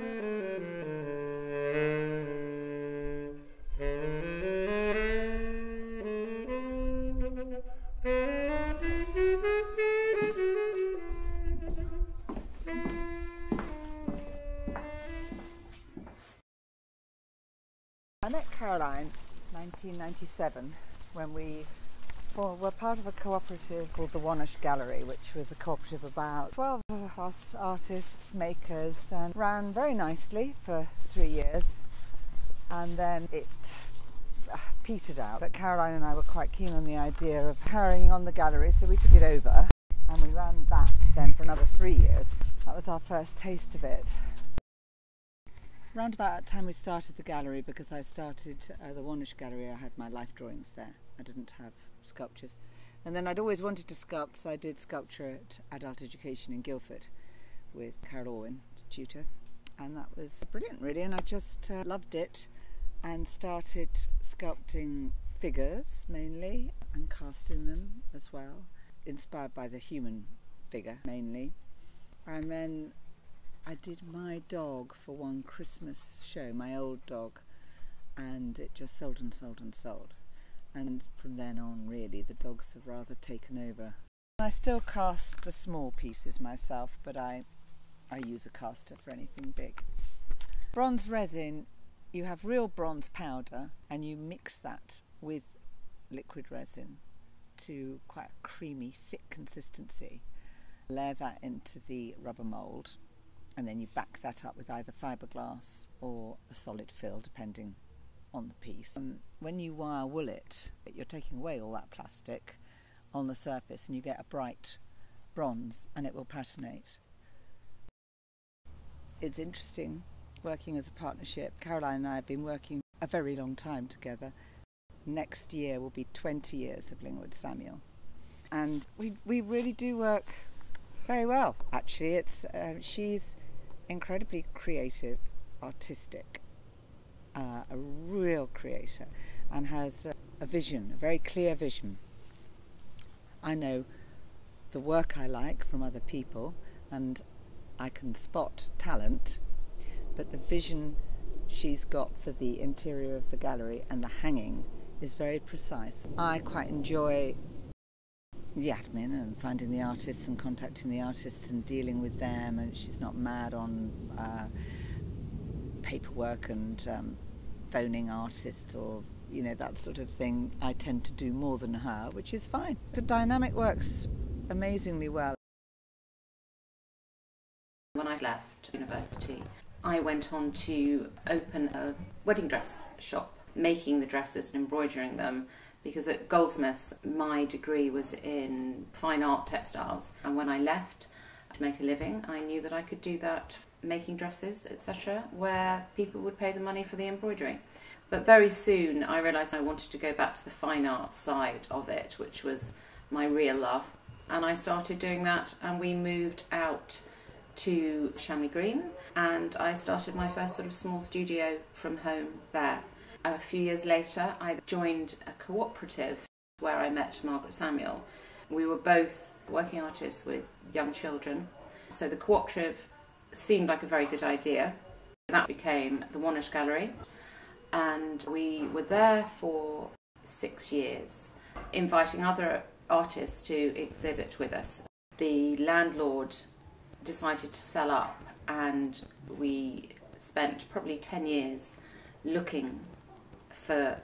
I met Caroline 1997 when we were part of a cooperative called the Wonersh Gallery, which was a cooperative about 12 us artists, makers, and ran very nicely for three years. And then it uh, petered out. But Caroline and I were quite keen on the idea of carrying on the gallery, so we took it over and we ran that then for another three years. That was our first taste of it. Round about that time we started the gallery because I started uh, the Wonersh Gallery. I had my life drawings there. I didn't have sculptures. And then I'd always wanted to sculpt, so I did sculpture at Adult Education in Guildford with Carol Orwin, tutor. And that was brilliant, really. And I just uh, loved it and started sculpting figures mainly and casting them as well, inspired by the human figure mainly. And then I did my dog for one Christmas show, my old dog, and it just sold and sold and sold. And from then on, really, the dogs have rather taken over. I still cast the small pieces myself, but I, I use a caster for anything big. Bronze resin, you have real bronze powder and you mix that with liquid resin to quite a creamy, thick consistency. Layer that into the rubber mould and then you back that up with either fiberglass or a solid fill depending on the piece. Um, when you wire wool it, you're taking away all that plastic on the surface and you get a bright bronze and it will patinate. It's interesting working as a partnership. Caroline and I have been working a very long time together. Next year will be 20 years of Lingwood Samuel. And we, we really do work very well, actually. It's, uh, she's incredibly creative, artistic, uh, a real creator, and has a, vision, a very clear vision. I know the work I like from other people, and I can spot talent, but the vision she's got for the interior of the gallery and the hanging is very precise. I quite enjoy the admin and finding the artists and contacting the artists and dealing with them. And she's not mad on uh, paperwork and um, phoning artists or you know that sort of thing. I tend to do more than her, which is fine. The dynamic works amazingly well. When I left university, I went on to open a wedding dress shop, making the dresses and embroidering them because at Goldsmiths my degree was in fine art textiles and when I left to make a living I knew that I could do that making dresses etc where people would pay the money for the embroidery. But very soon I realised I wanted to go back to the fine art side of it which was my real love. And I started doing that and we moved out to Shamley Green and I started my first sort of small studio from home there. A few years later, I joined a cooperative where I met Margaret Samuel. We were both working artists with young children, so the cooperative seemed like a very good idea. That became the Wonersh Gallery, and we were there for six years, inviting other artists to exhibit with us. The landlord decided to sell up, and we spent probably 10 years looking for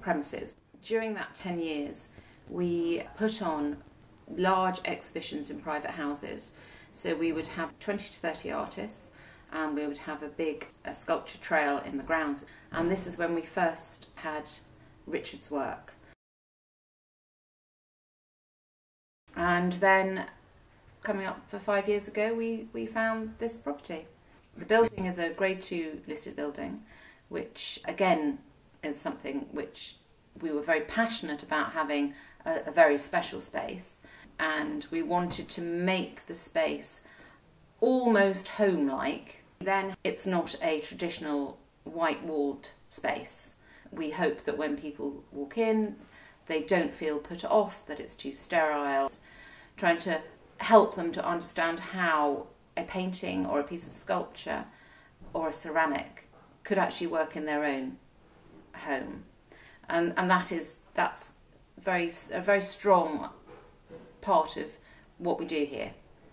premises. During that 10 years, we put on large exhibitions in private houses. So we would have 20 to 30 artists and we would have a big a sculpture trail in the grounds. And this is when we first had Richard's work. And then coming up for five years ago, we, we found this property. The building is a grade two listed building, which again is something which we were very passionate about having a, a very special space and we wanted to make the space almost home-like. Then it's not a traditional white-walled space. We hope that when people walk in, they don't feel put off, that it's too sterile. Trying to help them to understand how a painting or a piece of sculpture or a ceramic could actually work in their own home, and and that is that's very a very strong part of what we do here.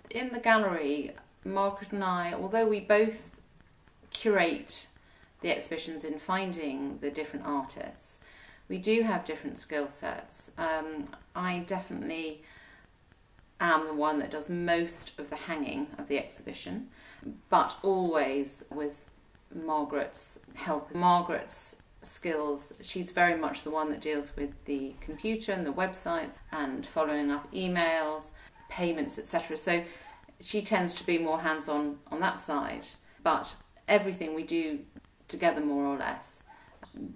In the gallery, Margaret and I, although we both curate the exhibitions in finding the different artists, we do have different skill sets. Um, I definitely am the one that does most of the hanging of the exhibition, but always with Margaret's help. Margaret's skills, she's very much the one that deals with the computer and the websites and following up emails, payments, etc. So she tends to be more hands on on that side, but everything we do together more or less,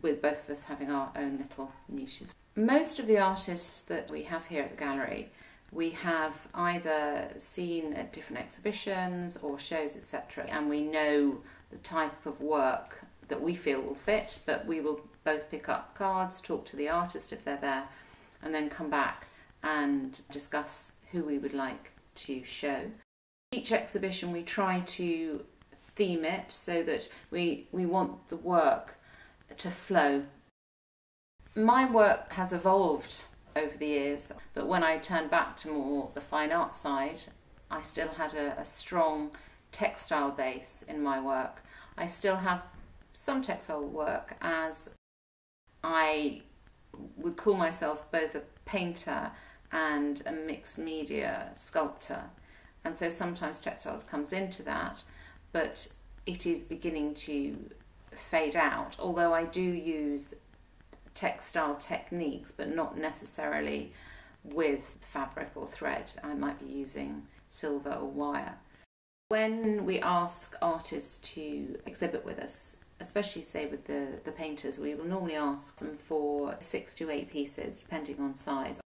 with both of us having our own little niches. Most of the artists that we have here at the gallery, we have either seen at different exhibitions or shows, etc., and we know the type of work that we feel will fit, but we will both pick up cards, talk to the artist if they're there, and then come back and discuss who we would like to show. Each exhibition we try to theme it so that we, we want the work to flow. My work has evolved over the years, but when I turned back to more the fine art side, I still had a, a strong textile base in my work. I still have some textile work as I would call myself both a painter and a mixed media sculptor. And so sometimes textiles comes into that, but it is beginning to fade out. Although I do use textile techniques, but not necessarily with fabric or thread. I might be using silver or wire. When we ask artists to exhibit with us, especially say with the, the painters, we will normally ask them for six to eight pieces, depending on size.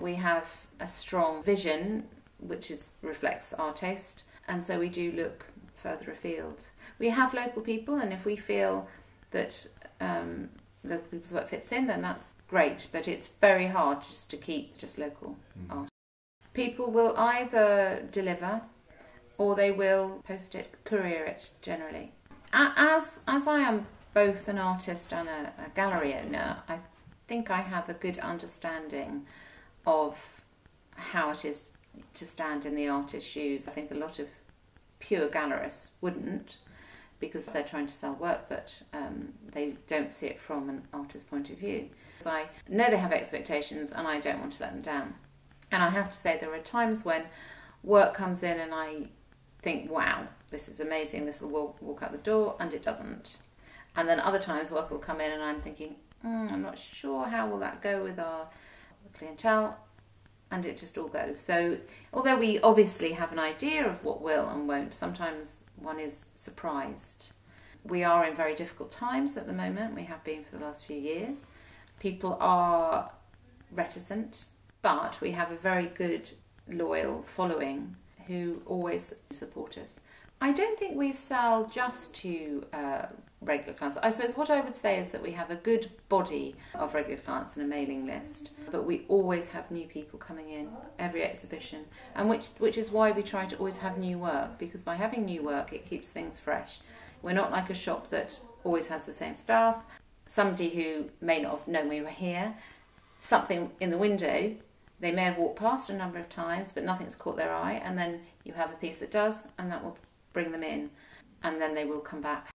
We have a strong vision, which is, reflects our taste, and so we do look further afield. We have local people, and if we feel that um, local people's work fits in, then that's great. But it's very hard just to keep just local mm. art. People will either deliver or they will post it, courier it generally. As as I am both an artist and a, a gallery owner, I think I have a good understanding of how it is to stand in the artist's shoes. I think a lot of pure gallerists wouldn't because they're trying to sell work, but um, they don't see it from an artist's point of view. So I know they have expectations and I don't want to let them down. And I have to say, there are times when work comes in and I think, wow, this is amazing, this will walk, out the door, and it doesn't. And then other times work will come in and I'm thinking, mm, I'm not sure how will that go with our clientele, and it just all goes. So, although we obviously have an idea of what will and won't, sometimes one is surprised. We are in very difficult times at the moment, we have been for the last few years. People are reticent, but we have a very good, loyal following who always support us. I don't think we sell just to uh, regular clients. I suppose what I would say is that we have a good body of regular clients and a mailing list, but we always have new people coming in every exhibition, and which which is why we try to always have new work because by having new work it keeps things fresh. We're not like a shop that always has the same staff. Somebody who may not have known we were here, something in the window, they may have walked past a number of times, but nothing's caught their eye, and then you have a piece that does, and that will bring them in, and then they will come back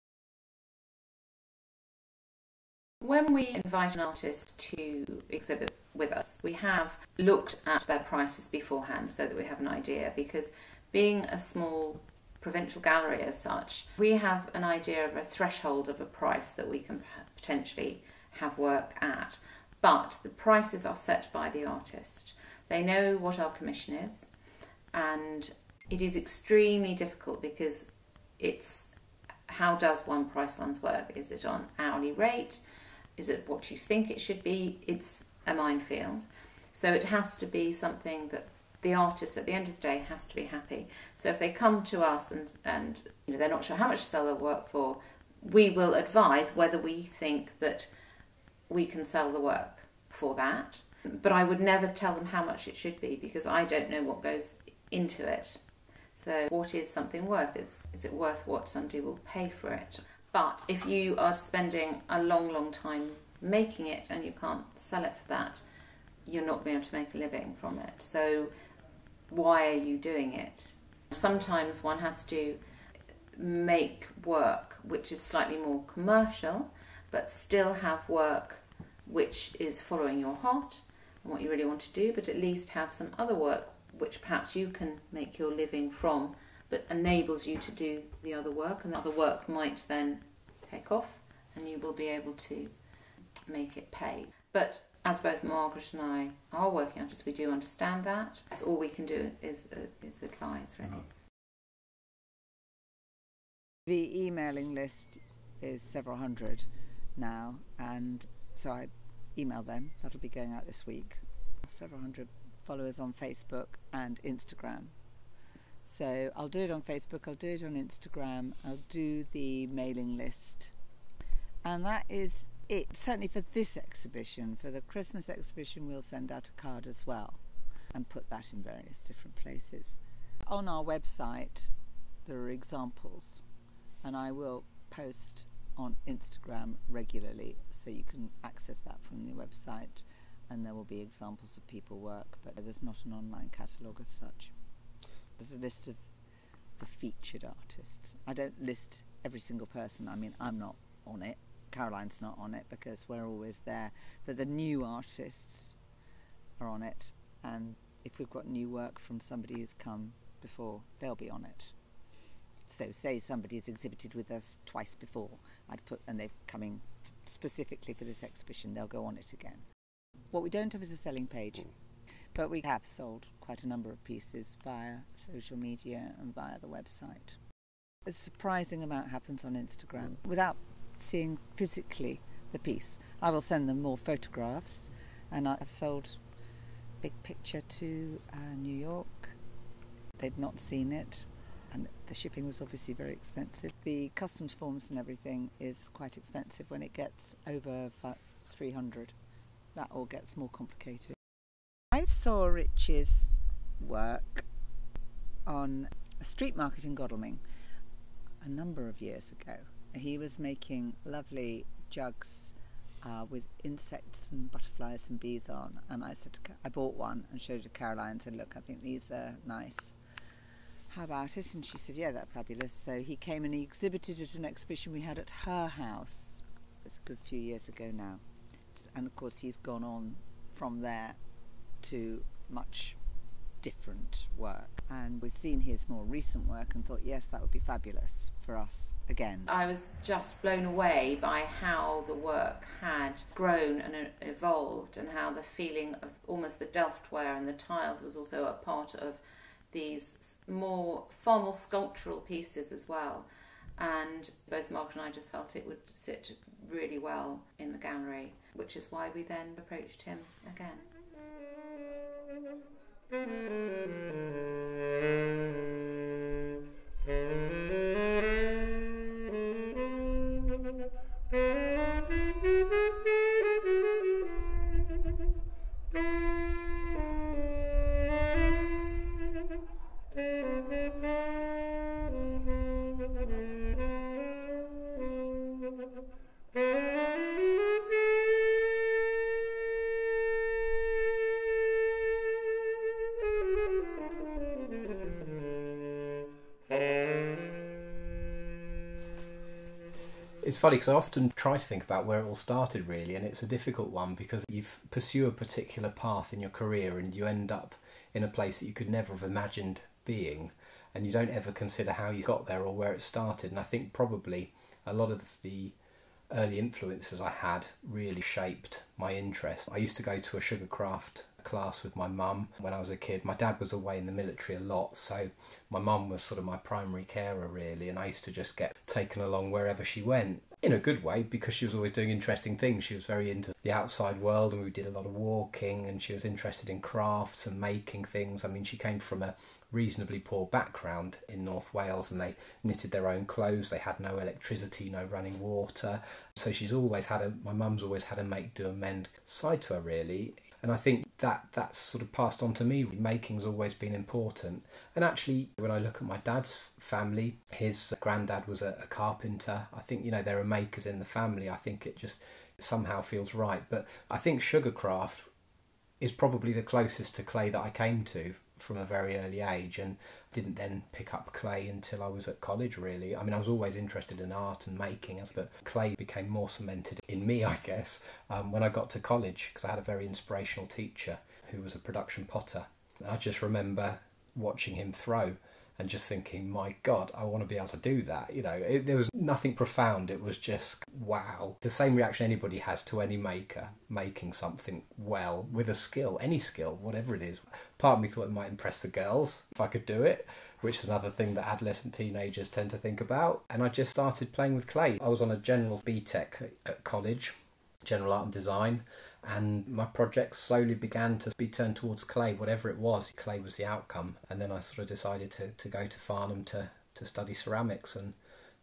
When we invite an artist to exhibit with us, we have looked at their prices beforehand so that we have an idea because being a small provincial gallery as such, we have an idea of a threshold of a price that we can potentially have work at. But the prices are set by the artist. They know what our commission is, and it is extremely difficult because it's how does one price one's work? Is it on hourly rate? Is it what you think it should be? It's a minefield. So it has to be something that the artist at the end of the day has to be happy. So if they come to us and and you know they're not sure how much to sell their work for, we will advise whether we think that we can sell the work for that. But I would never tell them how much it should be because I don't know what goes into it. So, what is something worth? It's, is it worth what somebody will pay for it? But if you are spending a long, long time making it and you can't sell it for that, you're not going to be able to make a living from it. So, why are you doing it? Sometimes one has to make work which is slightly more commercial, but still have work which is following your heart and what you really want to do, but at least have some other work which perhaps you can make your living from, but enables you to do the other work, and the other work might then take off and you will be able to make it pay. But as both Margaret and I are working artists, we do understand that. That's all we can do is, uh, is advise, really. The emailing list is several hundred now, and so I email them. That'll be going out this week. Several hundred followers on Facebook and Instagram. So I'll do it on Facebook, I'll do it on Instagram, I'll do the mailing list. And that is it, certainly for this exhibition. For the Christmas exhibition, we'll send out a card as well and put that in various different places. On our website, there are examples, and I will post on Instagram regularly so you can access that from the website and there will be examples of people work but there's not an online catalogue as such. There's a list of the featured artists. I don't list every single person. I mean I'm not on it. Caroline's not on it because we're always there. But the new artists are on it. And if we've got new work from somebody who's come before they'll be on it. So say somebody's exhibited with us twice before I'd put and they're coming specifically for this exhibition they'll go on it again what we don't have is a selling page but we have sold quite a number of pieces via social media and via the website a surprising amount happens on Instagram without seeing physically the piece I will send them more photographs and I've sold big picture to uh, New York they'd not seen it and the shipping was obviously very expensive. The customs forms and everything is quite expensive when it gets over 300. That all gets more complicated. I saw Rich's work on a street market in Godalming a number of years ago. He was making lovely jugs uh, with insects and butterflies and bees on, and I said, I bought one and showed it to Caroline and said, "Look, I think these are nice." how about it? And she said, yeah, that's fabulous. So he came and he exhibited at an exhibition we had at her house. It was a good few years ago now. And of course, he's gone on from there to much different work. And we've seen his more recent work and thought, yes, that would be fabulous for us again. I was just blown away by how the work had grown and uh, evolved, and how the feeling of almost the Delftware and the tiles was also a part of these more far more sculptural pieces as well. And both Mark and I just felt it would sit really well in the gallery, which is why we then approached him again. funny because I often try to think about where it all started, really, and it's a difficult one because you pursue a particular path in your career and you end up in a place that you could never have imagined being, and you don't ever consider how you got there or where it started. And I think probably a lot of the early influences I had really shaped my interest. I used to go to a sugarcraft class with my mum when I was a kid. My dad was away in the military a lot, so my mum was sort of my primary carer really, and I used to just get taken along wherever she went in a good way because she was always doing interesting things. She was very into the outside world and we did a lot of walking and she was interested in crafts and making things. I mean, she came from a reasonably poor background in North Wales and they knitted their own clothes. They had no electricity, no running water. So she's always had a, my mum's always had a make do and mend side to her really. And I think that that's sort of passed on to me. Making's always been important. And actually, when I look at my dad's family, his granddad was a, a carpenter. I think, you know, there are makers in the family. I think it just somehow feels right. But I think Sugarcraft is probably the closest to clay that I came to from a very early age and didn't then pick up clay until I was at college really. I mean I was always interested in art and making but clay became more cemented in me I guess um, when I got to college because I had a very inspirational teacher who was a production potter. I just remember watching him throw and just thinking, my God, I want to be able to do that. You know, it, there was nothing profound. It was just wow. The same reaction anybody has to any maker making something well with a skill, any skill, whatever it is. Part of me thought it might impress the girls if I could do it. Which is another thing that adolescent teenagers tend to think about. And I just started playing with clay. I was on a general BTEC at college, general art and design, and my projects slowly began to be turned towards clay, whatever it was. Clay was the outcome, and then I sort of decided to, to go to Farnham to, to study ceramics, and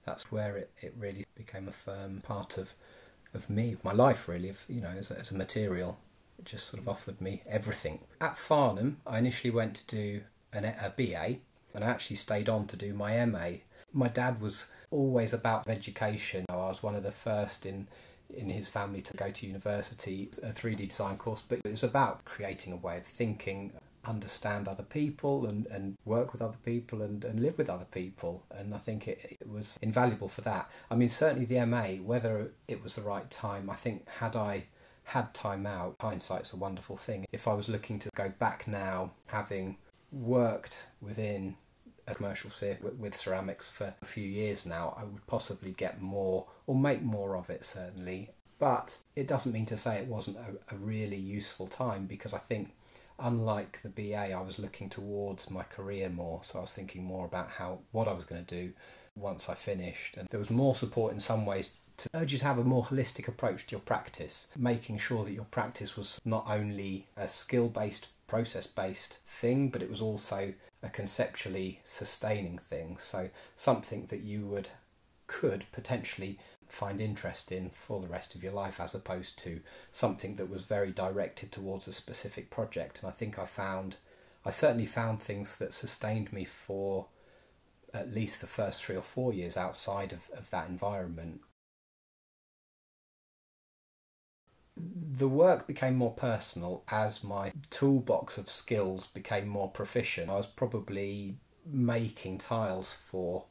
that's where it, it really became a firm part of of me, my life really, of you know, as a, as a material. It just sort of offered me everything. At Farnham, I initially went to do an, a BA, and I actually stayed on to do my MA. My dad was always about education. I was one of the first in in his family to go to university, a 3D design course, but it was about creating a way of thinking, understand other people and, and work with other people and, and live with other people. And I think it, it was invaluable for that. I mean, certainly the MA, whether it was the right time, I think had I had time out, hindsight's a wonderful thing. If I was looking to go back now, having worked within a commercial sphere with ceramics for a few years now, I would possibly get more or make more of it certainly. But it doesn't mean to say it wasn't a, a really useful time because I think unlike the BA, I was looking towards my career more. So I was thinking more about how what I was going to do once I finished, and there was more support in some ways to urge you to have a more holistic approach to your practice, making sure that your practice was not only a skill based, process based thing, but it was also a conceptually sustaining thing. So something that you would could potentially find interest in for the rest of your life as opposed to something that was very directed towards a specific project. And I think I found I certainly found things that sustained me for at least the first three or four years outside of, of that environment. The work became more personal as my toolbox of skills became more proficient. I was probably making tiles for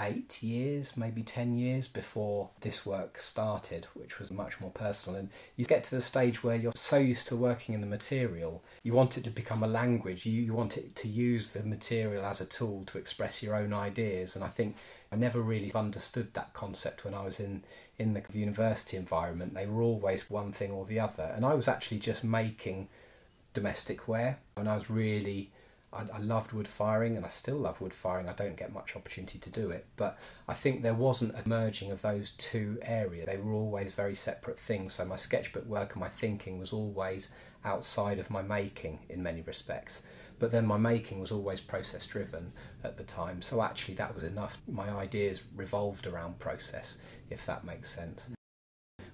eight years, maybe ten years before this work started, which was much more personal. And you get to the stage where you're so used to working in the material, you want it to become a language, you, you want it to use the material as a tool to express your own ideas. And I think I never really understood that concept when I was in, in the university environment. They were always one thing or the other. And I was actually just making domestic ware, and I was really I, I, loved wood firing and I still love wood firing. I don't get much opportunity to do it, but I think there wasn't a merging of those two areas. They were always very separate things. So my sketchbook work and my thinking was always outside of my making in many respects. But then my making was always process driven at the time. So actually, that was enough. My ideas revolved around process, if that makes sense.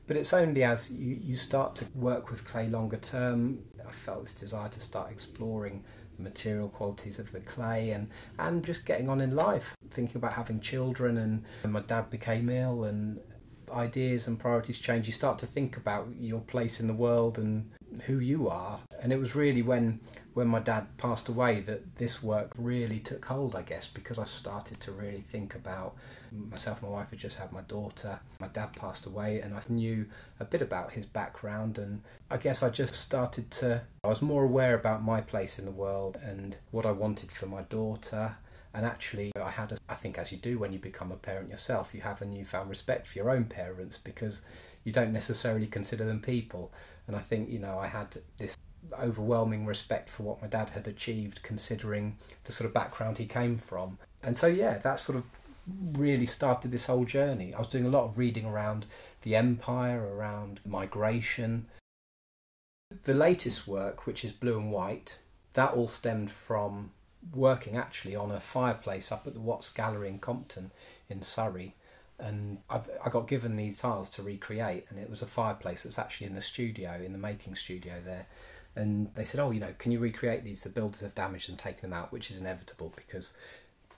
But it's only as you, you start to work with clay longer term, I felt this desire to start exploring material qualities of the clay and, and just getting on in life, thinking about having children. And, and my dad became ill, and ideas and priorities change. You start to think about your place in the world and who you are. And it was really when when my dad passed away that this work really took hold, I guess, because I started to really think about myself. My wife had just had my daughter. My dad passed away, and I knew a bit about his background. And I guess I just started to. I was more aware about my place in the world and what I wanted for my daughter. And actually, I had, a, I think, as you do when you become a parent yourself, you have a newfound respect for your own parents because you don't necessarily consider them people. And I think, you know, I had this overwhelming respect for what my dad had achieved, considering the sort of background he came from. And so, yeah, that sort of really started this whole journey. I was doing a lot of reading around the empire, around migration. The latest work, which is blue and white, that all stemmed from working actually on a fireplace up at the Watts Gallery in Compton in Surrey and I've, i got given these tiles to recreate, and it was a fireplace that's actually in the studio, in the making studio there. And they said, "Oh, you know, can you recreate these? The builders have damaged and taken them out, which is inevitable because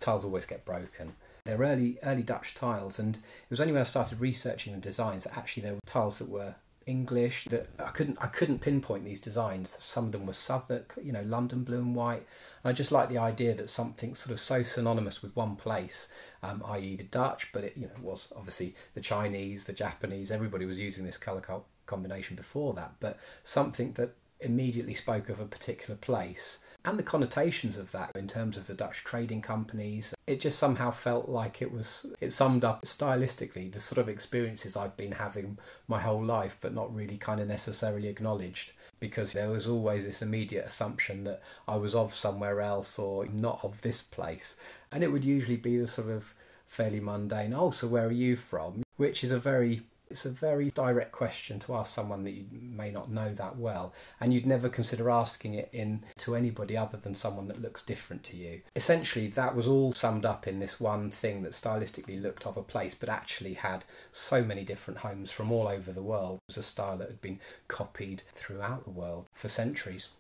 tiles always get broken." They're early early Dutch tiles, and it was only when I started researching the designs that actually there were tiles that were English that I couldn't I couldn't pinpoint these designs. Some of them were Southwark, you know, London blue and white. And I just like the idea that something sort of so synonymous with one place, um, i.e. the Dutch, but it you know was obviously the Chinese, the Japanese. Everybody was using this colour combination before that, but something that immediately spoke of a particular place and the connotations of that in terms of the Dutch trading companies. It just somehow felt like it was, it summed up stylistically the sort of experiences I've been having my whole life, but not really kind of necessarily acknowledged. Because there was always this immediate assumption that I was of somewhere else or not of this place. And it would usually be the sort of fairly mundane, oh, so where are you from? Which is a very it's a very direct question to ask someone that you may not know that well, and you'd never consider asking it in to anybody other than someone that looks different to you. Essentially, that was all summed up in this one thing that stylistically looked of a place, but actually had so many different homes from all over the world. It was a style that had been copied throughout the world for centuries.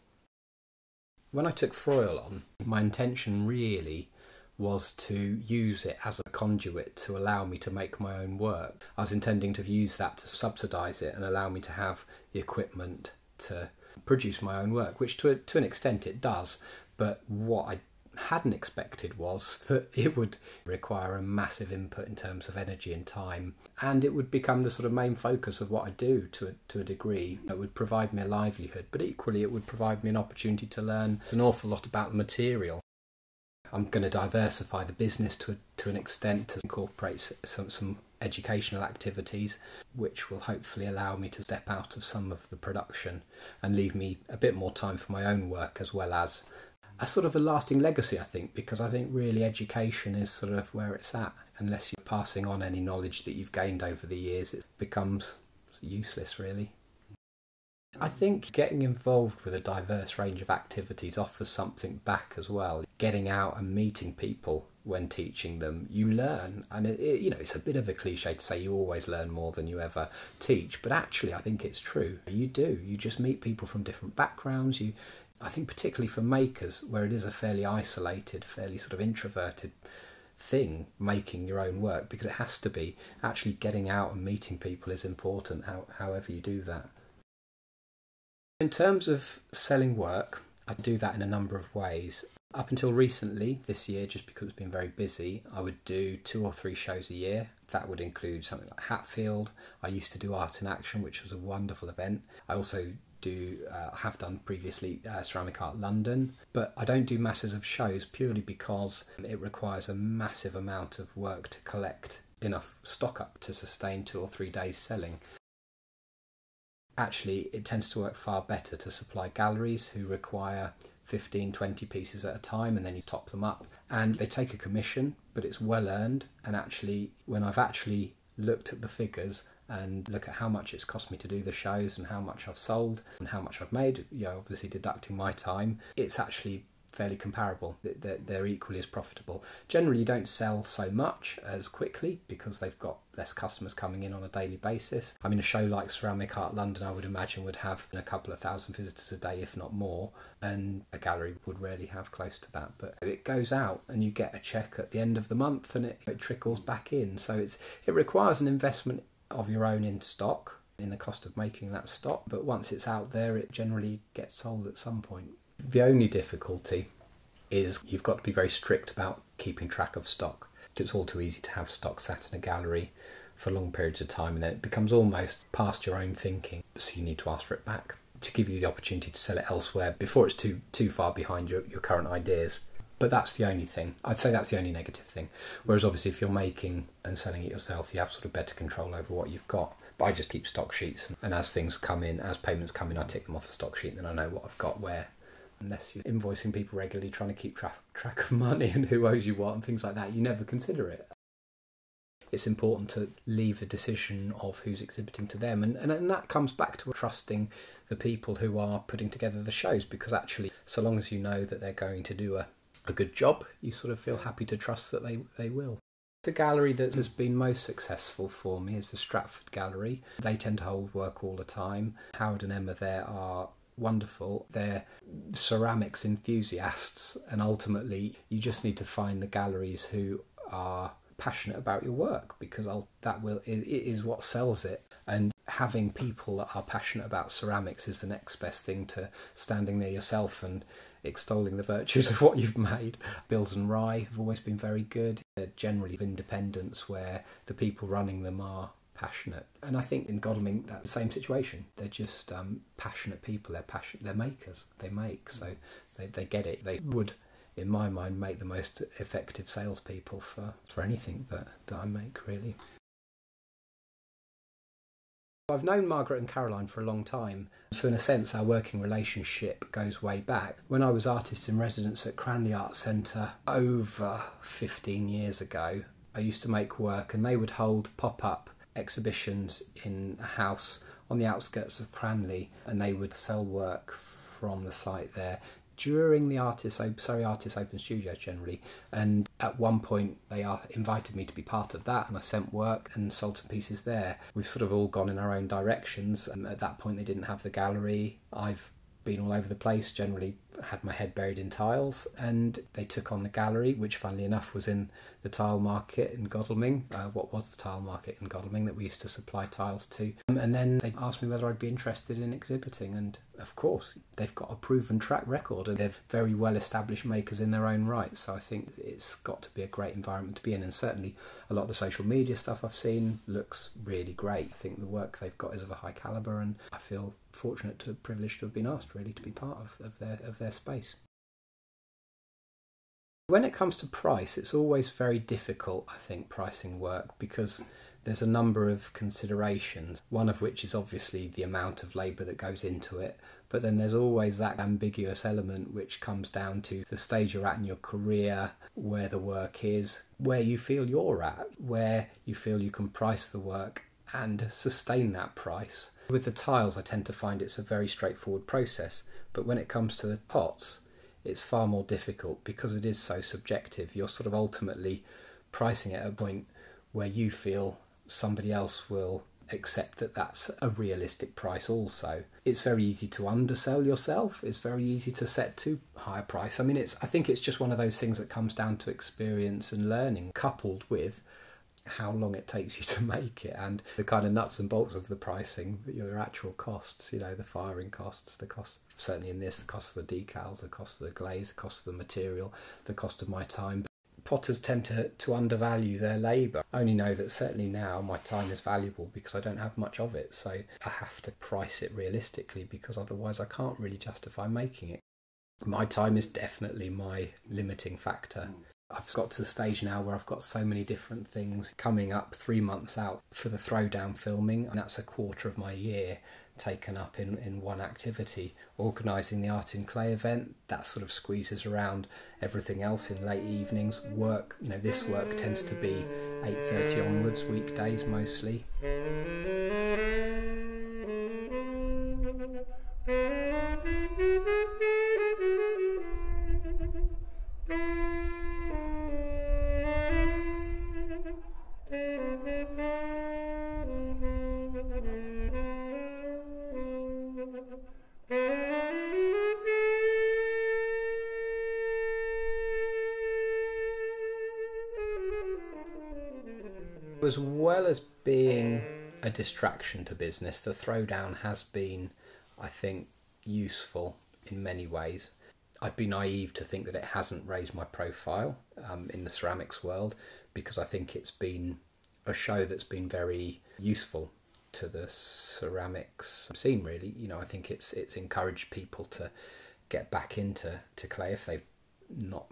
When I took Froyle on, my intention really was to use it as a conduit to allow me to make my own work. I was intending to use that to subsidise it and allow me to have the equipment to produce my own work, which to, a, to an extent it does. But what I hadn't expected was that it would require a massive input in terms of energy and time, and it would become the sort of main focus of what I do to a, to a degree. It would provide me a livelihood, but equally, it would provide me an opportunity to learn an awful lot about the material. I'm going to diversify the business to to an extent to incorporate some some educational activities, which will hopefully allow me to step out of some of the production and leave me a bit more time for my own work as well as a sort of a lasting legacy. I think because I think really education is sort of where it's at. Unless you're passing on any knowledge that you've gained over the years, it becomes useless really. I think getting involved with a diverse range of activities offers something back as well. Getting out and meeting people when teaching them, you learn, and it, it, you know it's a bit of a cliche to say you always learn more than you ever teach, but actually I think it's true. You do. You just meet people from different backgrounds. You, I think particularly for makers, where it is a fairly isolated, fairly sort of introverted thing making your own work because it has to be actually getting out and meeting people is important how, however you do that in terms of selling work, I do that in a number of ways. Up until recently, this year, just because it's been very busy, I would do two or three shows a year. That would include something like Hatfield. I used to do Art in Action, which was a wonderful event. I also do uh, have done previously uh, Ceramic Art London, but I don't do masses of shows purely because it requires a massive amount of work to collect enough stock up to sustain two or three days selling actually it tends to work far better to supply galleries who require 15 20 pieces at a time and then you top them up. And they take a commission but it's well earned. And actually when i've actually looked at the figures and look at how much it's cost me to do the shows and how much I've sold and how much I've made, you know, obviously deducting my time, it's actually fairly comparable. They're, they're equally as profitable. Generally, you don't sell so much as quickly because they've got less customers coming in on a daily basis. I mean, a show like Ceramic Art London, I would imagine, would have a couple of thousand visitors a day, if not more, and a gallery would rarely have close to that. But it goes out, and you get a check at the end of the month, and it, it trickles back in. So it's it requires an investment of your own in stock in the cost of making that stock, but once it's out there, it generally gets sold at some point. The only difficulty is you've got to be very strict about keeping track of stock. It's all too easy to have stock sat in a gallery for long periods of time and then it becomes almost past your own thinking, so you need to ask for it back to give you the opportunity to sell it elsewhere before it's too too far behind your, your current ideas. But that's the only thing. I'd say that's the only negative thing. Whereas obviously if you're making and selling it yourself, you have sort of better control over what you've got. But I just keep stock sheets, and as things come in, as payments come in, I tick them off the stock sheet, and then I know what I've got where. Unless you're invoicing people regularly, trying to keep tra- track of money and who owes you what and things like that, you never consider it. It's important to leave the decision of who's exhibiting to them, and, and, and that comes back to trusting the people who are putting together the shows because actually, so long as you know that they're going to do a, a good job, you sort of feel happy to trust that they, they will. The gallery that has been most successful for me is the Stratford Gallery. They tend to hold work all the time. Howard and Emma there are wonderful. They're ceramics enthusiasts, and ultimately, you just need to find the galleries who are passionate about your work because I'll, that will it is what sells it. And having people that are passionate about ceramics is the next best thing to standing there yourself and extolling the virtues of what you've made. Bils and Rye have always been very good. They're generally independents where the people running them are passionate. And I think in Godalming, that same situation. They're just um, passionate people. They're passionate. They're makers. They make, so they, they get it. They would, in my mind, make the most effective salespeople for, for anything that, that I make, really. I've known Margaret and Caroline for a long time, so in a sense, our working relationship goes way back. When I was artist in residence at Cranleigh Art Centre over 15 years ago, I used to make work and they would hold pop up exhibitions in a house on the outskirts of Cranleigh and they would sell work from the site there during the artist sorry artist open studio generally. And at one point they are invited me to be part of that and i sent work and sold some pieces there. We've sort of all gone in our own directions and at that point they didn't have the gallery. I've been all over the place, generally had my head buried in tiles, and they took on the gallery, which funnily enough was in the tile market in Godalming, uh, what was the tile market in Godalming that we used to supply tiles to. Um, and then they asked me whether I'd be interested in exhibiting, and of course, they've got a proven track record and they're very well established makers in their own right. So I think it's got to be a great environment to be in. And certainly, a lot of the social media stuff I've seen looks really great. I think the work they've got is of a high caliber, and I feel fortunate to privileged to have been asked really to be part of, of their of their space. When it comes to price, it's always very difficult, I think, pricing work because there's a number of considerations, one of which is obviously the amount of labour that goes into it, but then there's always that ambiguous element which comes down to the stage you're at in your career, where the work is, where you feel you're at, where you feel you can price the work and sustain that price. With the tiles, I tend to find it's a very straightforward process, but when it comes to the pots, it's far more difficult because it is so subjective. You're sort of ultimately pricing it at a point where you feel somebody else will accept that that's a realistic price also it's very easy to undersell yourself it's very easy to set too high a price i mean it's i think it's just one of those things that comes down to experience and learning coupled with how long it takes you to make it and the kind of nuts and bolts of the pricing your actual costs you know the firing costs the cost certainly in this the cost of the decals the cost of the glaze the cost of the material the cost of my time potters tend to, to undervalue their labour. I only know that certainly now my time is valuable because I don't have much of it, so I have to price it realistically because otherwise I can't really justify making it. My time is definitely my limiting factor. Hmm. I've got to the stage now where I've got so many different things coming up three months out for the throwdown filming, and that's a quarter of my year taken up in, in one activity. Organising the art in clay event, that sort of squeezes around everything else in late evenings. Work, you know, this work tends to be 8.30 onwards, weekdays mostly. As well as being a distraction to business, the throwdown has been, I think, useful in many ways. I'd be naive to think that it hasn't raised my profile um, in the ceramics world because I think it's been a show that's been very useful to the ceramics scene. Really, you know, I think it's it's encouraged people to get back into to clay if they've not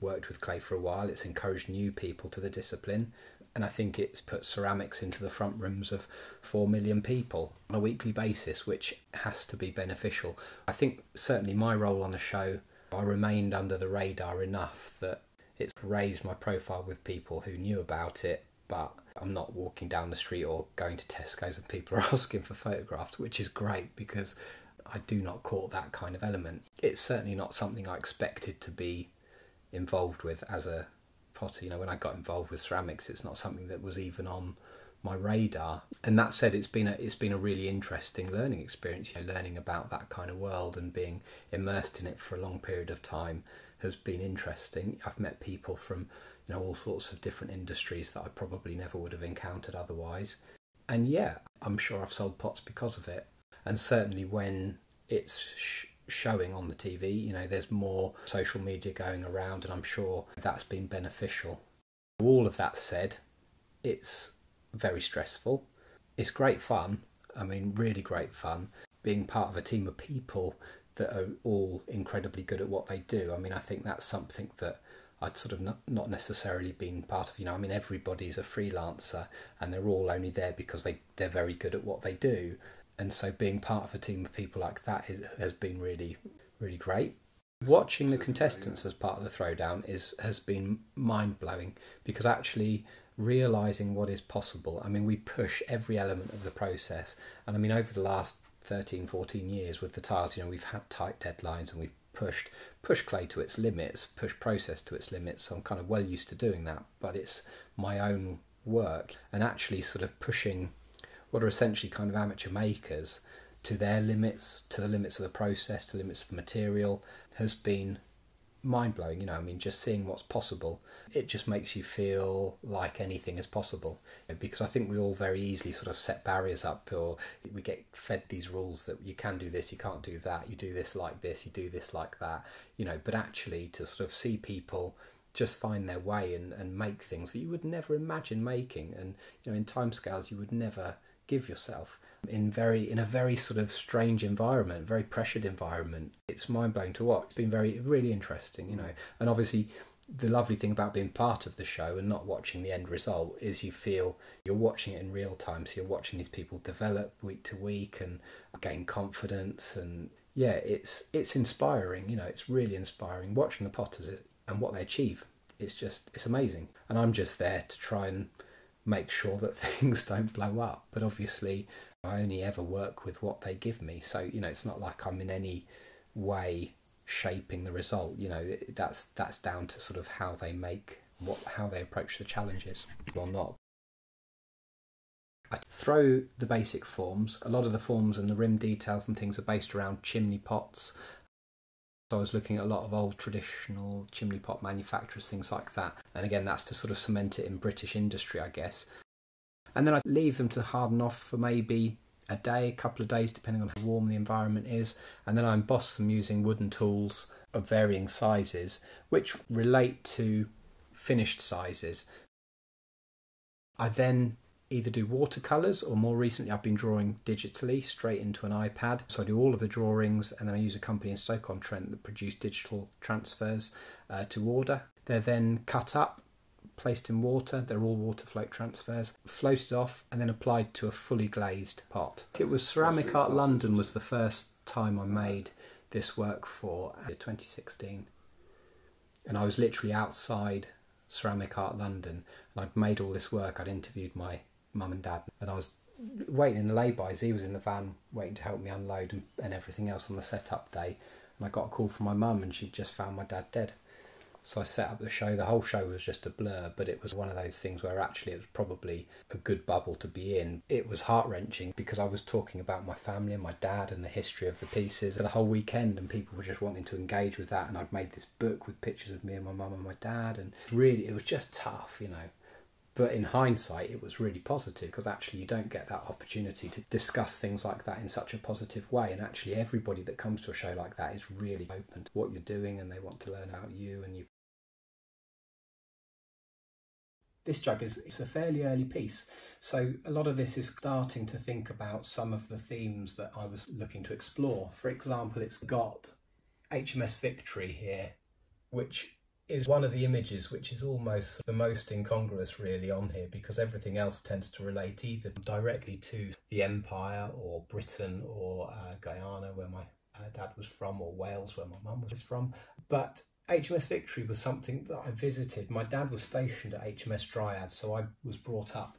worked with clay for a while. It's encouraged new people to the discipline and I think it's put ceramics into the front rooms of 4 million people on a weekly basis, which has to be beneficial. I think certainly my role on the show, I remained under the radar enough that it's raised my profile with people who knew about it, but I'm not walking down the street or going to Tesco's and people are asking for photographs, which is great because I do not court that kind of element. It's certainly not something I expected to be involved with as a potter. You know, when I got involved with ceramics, it's not something that was even on my radar. And that said, it's been a it's been a really interesting learning experience. You know, learning about that kind of world and being immersed in it for a long period of time has been interesting. I've met people from you know all sorts of different industries that I probably never would have encountered otherwise. And yeah, I'm sure I've sold pots because of it. And certainly when it's sh- showing on the TV, you know, there's more social media going around, and I'm sure that's been beneficial. All of that said, it's very stressful. It's great fun. I mean, really great fun. Being part of a team of people that are all incredibly good at what they do. I mean, I think that's something that I'd sort of not, not necessarily been part of. You know, I mean, everybody's a freelancer and they're all only there because they, they're very good at what they do. And so being part of a team of people like that is, has been really, really great. Watching the contestants as part of the throwdown is has been mind blowing because actually realizing what is possible. I mean, we push every element of the process, and I mean, over the last 13, 14 years with the tiles, you know, we've had tight deadlines and we've pushed push clay to its limits, push process to its limits. So I'm kind of well used to doing that, but it's my own work and actually sort of pushing what are essentially kind of amateur makers to their limits, to the limits of the process, to the limits of the material, has been mind blowing. You know, I mean, just seeing what's possible, it just makes you feel like anything is possible. Because I think we all very easily sort of set barriers up, or we get fed these rules that you can do this, you can't do that, you do this like this, you do this like that. You know, but actually to sort of see people just find their way and, and make things that you would never imagine making, and you know, in timescales you would never give yourself in very in a very sort of strange environment, very pressured environment. It's mind blowing to watch. It's been very really interesting, you know. And obviously, the lovely thing about being part of the show and not watching the end result is you feel you're watching it in real time. So you're watching these people develop week to week and gain confidence and yeah, it's it's inspiring. You know, it's really inspiring watching the Potters and what they achieve. It's just it's amazing, and I'm just there to try and make sure that things don't blow up. But obviously, I only ever work with what they give me. So, you know, it's not like I'm in any way shaping the result. You know, that's that's down to sort of how they make what how they approach the challenges or not. I throw the basic forms. A lot of the forms and the rim details and things are based around chimney pots. So I was looking at a lot of old traditional chimney pot manufacturers, things like that. And again, that's to sort of cement it in British industry, I guess and then I leave them to harden off for maybe a day, a couple of days, depending on how warm the environment is, and then I emboss them using wooden tools of varying sizes, which relate to finished sizes. I then either do watercolours or more recently I've been drawing digitally straight into an iPad. So I do all of the drawings and then I use a company in Stoke-on-Trent that produce digital transfers uh, to order. They're then cut up placed in water, they're all water float transfers, floated off and then applied to a fully glazed pot. It was Ceramic Art London was the first time I made this work for uh, 2016. And I was literally outside Ceramic Art London and I'd made all this work. I'd interviewed my mum and dad and I was waiting in the lay-bys. He was in the van waiting to help me unload and, and everything else on the setup day. And I got a call from my mum and she'd just found my dad dead. So I set up the show. The whole show was just a blur, but it was one of those things where actually it was probably a good bubble to be in. It was heart wrenching because I was talking about my family and my dad and the history of the pieces for the whole weekend, and people were just wanting to engage with that. And I'd made this book with pictures of me and my mum and my dad, and really it was just tough, you know. But in hindsight, it was really positive because actually you don't get that opportunity to discuss things like that in such a positive way. And actually, everybody that comes to a show like that is really open to what you're doing and they want to learn about you and you this jug is it's a fairly early piece. So a lot of this is starting to think about some of the themes that I was looking to explore. For example, it's got HMS Victory here, which is one of the images which is almost the most incongruous really on here because everything else tends to relate either directly to the Empire or Britain or uh, Guyana where my uh, dad was from or Wales where my mum was from. But HMS Victory was something that I visited. My dad was stationed at HMS Dryad, so I was brought up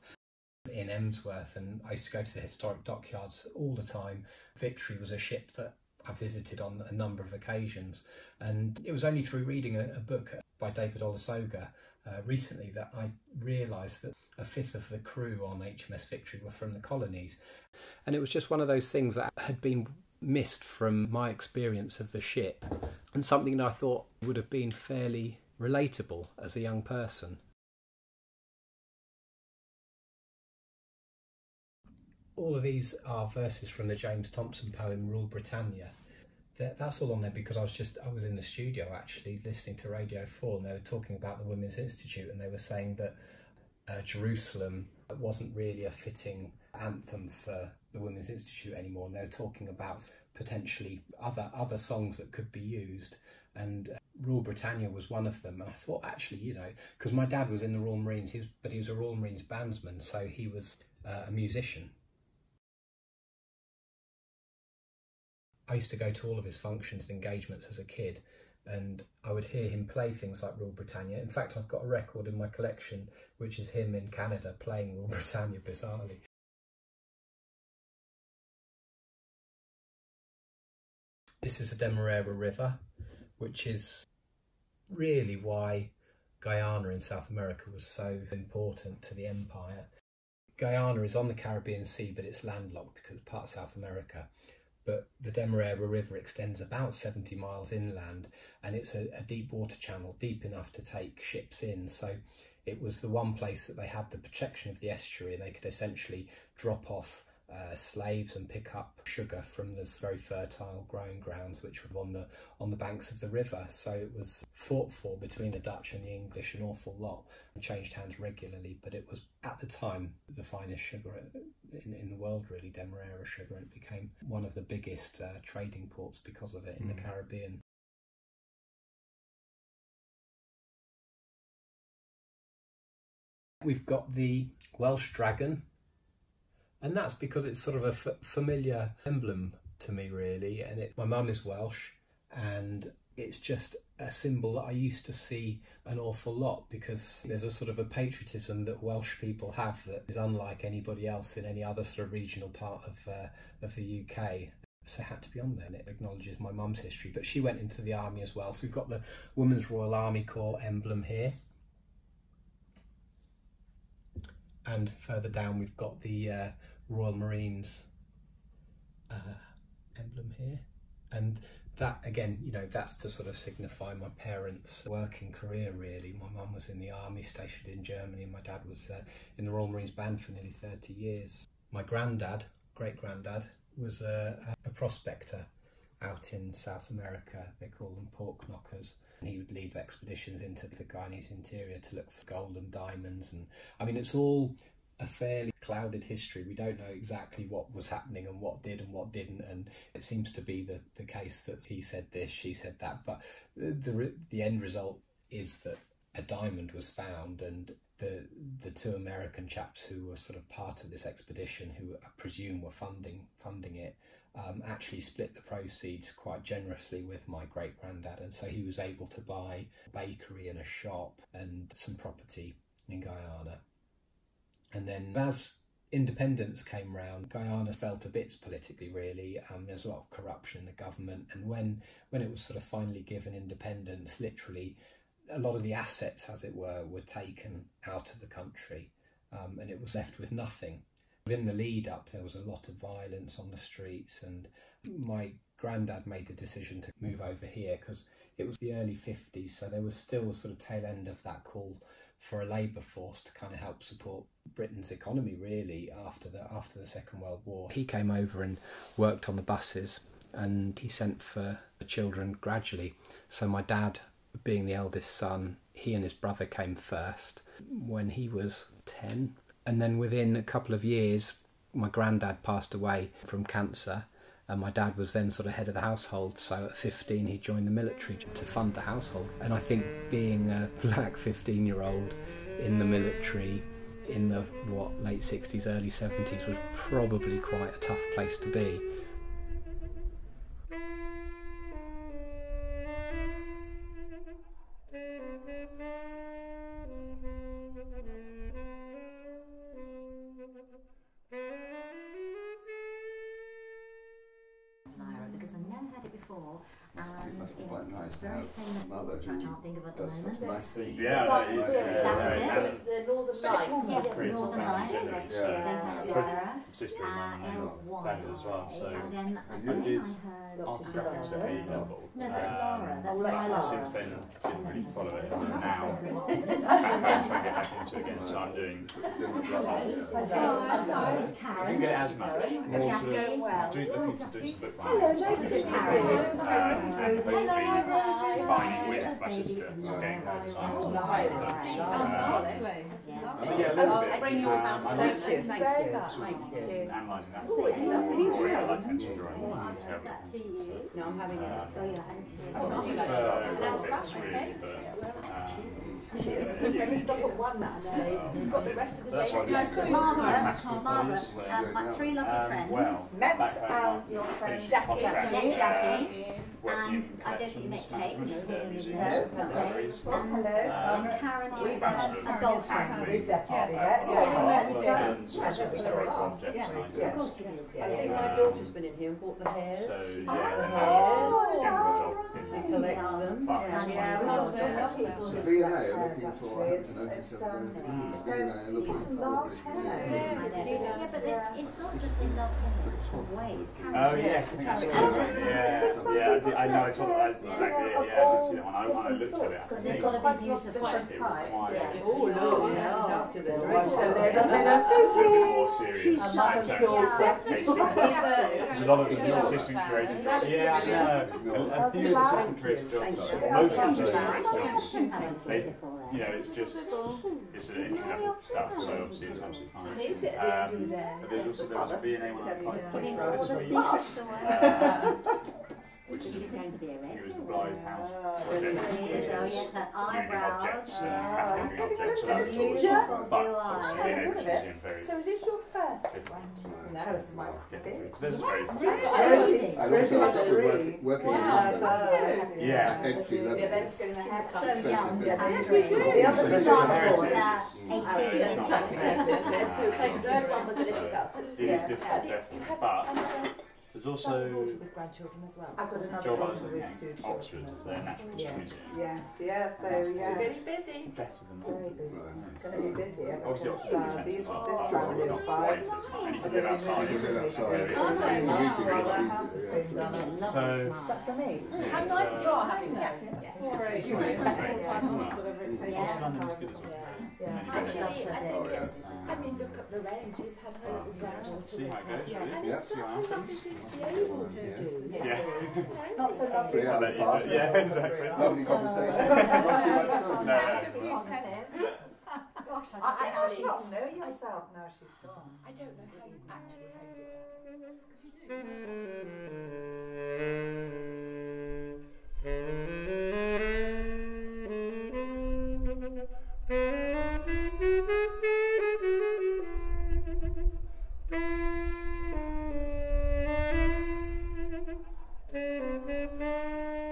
in Emsworth and I used to go to the historic dockyards all the time. Victory was a ship that I visited on a number of occasions, and it was only through reading a, a book by David Olusoga uh, recently that I realised that a fifth of the crew on HMS Victory were from the colonies. And it was just one of those things that had been missed from my experience of the ship and something that I thought would have been fairly relatable as a young person. All of these are verses from the James Thomson poem Rule Britannia. That's all on there because I was just I was in the studio actually listening to Radio Four and they were talking about the Women's Institute and they were saying that uh, Jerusalem wasn't really a fitting anthem for the Women's Institute anymore. And they're talking about potentially other other songs that could be used, and uh, Rule Britannia was one of them. And I thought, actually, you know, because my dad was in the Royal Marines, he was, but he was a Royal Marines bandsman, so he was uh, a musician. I used to go to all of his functions and engagements as a kid, and I would hear him play things like Rule Britannia. In fact, I've got a record in my collection which is him in Canada playing Rule Britannia bizarrely. This is the Demerara River, which is really why Guyana in South America was so important to the empire. Guyana is on the Caribbean Sea, but it's landlocked because it's part of South America but the Demerara River extends about 70 miles inland and it's a, a, deep water channel, deep enough to take ships in. So it was the one place that they had the protection of the estuary and they could essentially drop off uh, slaves and pick up sugar from this very fertile growing grounds which were on the on the banks of the river. So it was fought for between the Dutch and the English an awful lot and changed hands regularly. But it was at the time the finest sugar in, in the world, really, Demerara sugar, and it became one of the biggest uh, trading ports because of it in mm. the Caribbean. We've got the Welsh dragon, and that's because it's sort of a familiar emblem to me, really. And it, my mum is Welsh, and it's just a symbol that I used to see an awful lot because there's a sort of a patriotism that Welsh people have that is unlike anybody else in any other sort of regional part of uh, of the UK. So it had to be on there, and it acknowledges my mum's history. But she went into the army as well. So we've got the Women's Royal Army Corps emblem here. And further down, we've got the uh, Royal Marines uh, emblem here. And that again, you know, that's to sort of signify my parents' working career. Really, my mum was in the army, stationed in Germany, and my dad was uh, in the Royal Marines Band for nearly thirty years. My granddad, great granddad, was a, a prospector out in South America. They call them pork knockers. And he would lead expeditions into the Guyanese interior to look for gold and diamonds. And I mean, it's all a fairly clouded history. We don't know exactly what was happening and what did and what didn't, and it seems to be the, the case that he said this, she said that. But the, the end result is that a diamond was found, and the the two American chaps who were sort of part of this expedition, who I presume were funding funding it, um, actually split the proceeds quite generously with my great granddad, and so he was able to buy a bakery and a shop and some property in Guyana. And then as independence came round, Guyana fell to bits politically, really. Um, there's a lot of corruption in the government. And when, when it was sort of finally given independence, literally a lot of the assets, as it were, were taken out of the country um, and it was left with nothing. Within the lead up, there was a lot of violence on the streets, and my granddad made the decision to move over here because it was the early 50s, so there was still a sort of tail end of that call for a labour force to kind of help support Britain's economy really after the after the Second World War. He came over and worked on the buses and he sent for the children gradually. So my dad, being the eldest son, he and his brother came first when he was 10 and then within a couple of years my granddad passed away from cancer and my dad was then sort of head of the household. So at 15, he joined the military to fund the household. And I think being a black 15 year old in the military in the what late 60s, early 70s was probably quite a tough place to be. Very famous mother which I who can't think of at the does such moment. nice things. Yeah, that is. That was it. that's The Northern Lights. Yes, Creative Northern Lights. Generally. Yeah. Then Sarah. sister of Uh, mine and L-Y. as well. So And then I again, did I heard. art and graphics at A level. No, that's um, Laura. That's but my Laura. Since then, didn't really follow it. And now, back home, trying to get back into it again. So I'm doing. It's in. Oh, yeah. this I didn't get it as much. More That's sort of going well. do, looking to do some book Hello, binding. Josie. Just Karen. um, and hopefully Hello. binding with my sister. So getting her designs and nice. Stuff. Oh. Yeah. but yeah, a little bit. bring yours Um, out. I Thank you. sort Very. Thank you. analysing that Oh, it's lovely. drawing. I like pencil drawing. Well, I'll terrible take that to you. No, I'm having it. Oh, yeah, and I here. prefer raw bits really, Let me stop at one matinee. You've got the rest of the day. That's to what go I through. do. Margaret, Margaret, um, my three lovely Um, friends. well, Met back home, um, your friend Jackie. contracts, Met uh, Jackie. Working And in I don't think you met collections, Kate. No, uh, no, museums, no, and galleries. Hello. Um, Karen is a, a of golf family. friend. We've definitely met. a lot Yeah. of Yeah. Artwork Yeah. and sort of Yeah. historic Yeah. objects Yeah. Of course she is. I think Um, my daughter's been in here and bought the hairs. So yeah, bought the and hairs. it's getting a job She collects them. But- And Yeah, we one got of those those people So who V&A looking for, I actually. haven't noticed It's, them, um, but V&A looking for British Yeah, but it's not just in love ways. Oh yes, I think that's what it. Yeah, yeah, I, did, I know. I told that's exactly it. Yeah, I did see that one. I, when I looked at it, I Because they've got to be beautiful. different it types. Oh, look, yeah, after the dress. so they're a not in a little bit more fizzy. serious. A in mother's terms of daughter. There's a lot of assistant creative jobs. Yeah, I know. A, a few assistant creative jobs. Most of the assistant creative jobs. They, you know, it's just it's an entry level stuff, so obviously it's absolutely fine. Needs it at the end of the Um, but there's also there was a V&A one I applied for this all the week, secrets away. uh, which Which is is going to be a it was red. the Blythe House project. It is, oh yes, that Moving eyebrows. objects and yeah. moving objects. So that's Beautiful all. But blue obviously the eyes. entrance very So is this your first? different. No, it's my Get fifth. through. 'Cause there's very Amazing. And also I started Three. working, working in Wow. London Yeah. at entry level. Yeah, then it's going to have So young. Yes, you do. green. The other Especially Start the was heritage. at It's 18. not Exactly. And so the third one was a little girl. So It is difficult, definitely. But there's also with grandchildren as well. I've got another job I was daughter looking with two at children Oxford, their. Natural Yeah. History Museum. Yes, yeah, so yeah. Getting busy. Better than Very busy. Right. Going to be busy. eh, Obviously, because, Oxford's uh, these, expensive, but this but child is not five. quite as And you can live outside. You live outside. Very- Oh, very nice. easy. Easy, Well, easy, the house has yeah. been done. Lovely So- smile. Is that for me? Yeah, How it's, nice you are having that. It's You great. know, back in time, whatever it takes. Yeah. London is good as well. Yeah. Many Actually, benefits. I Oh, think yeah. it's, I mean, look at the Lorraine, she's had her ah, little granddaughter. See how it goes, Yeah, really? and Yeah, it's see such what a lovely thing to be able to do. Yeah. Not so lovely. Three I'll hours let past. Yeah, exactly. Lovely conversation. Not too much No, fun. no. Gosh, I I Actually, actually, not know yourself now she's gone. I don't know how you actually made it. Thank you.